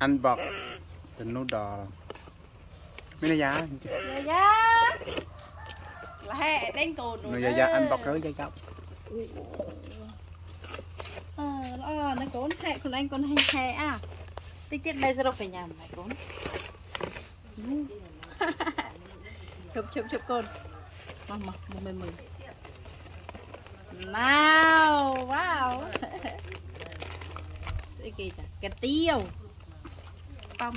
ăn bọc tình nút đỏ mấy nó giá? Dạ dạ. Là hè đánh cồn nó giá giá. ăn bọc rơi dây cọc ờ nó cồn hè con anh hay hè à? Tích tiết đây sẽ đâu phải nhà mày cồn chụp chụp chụp con. Mà mà một mười mười nào wow. Cái gì chả. Cái tiêu pang